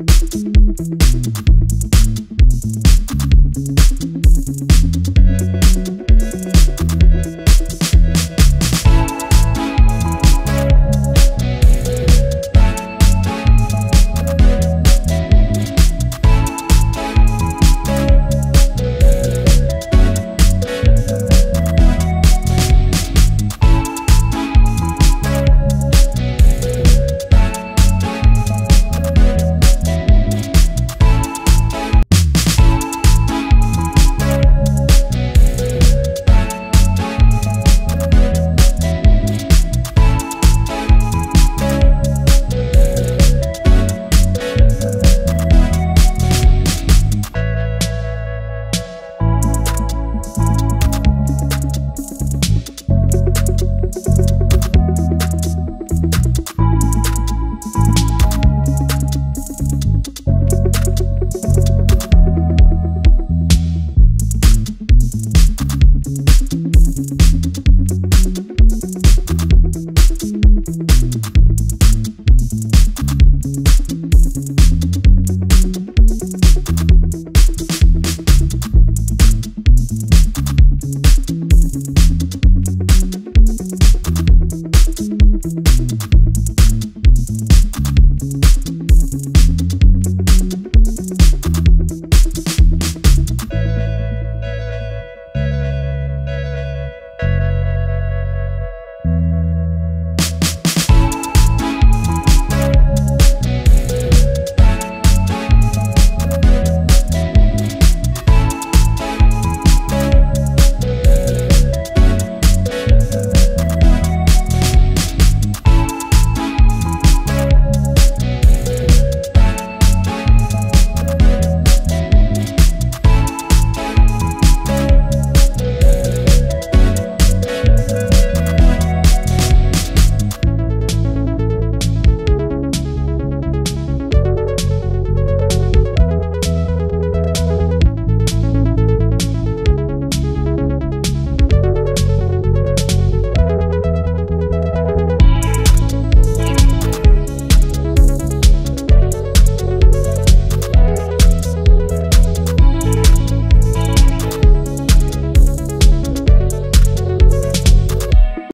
Música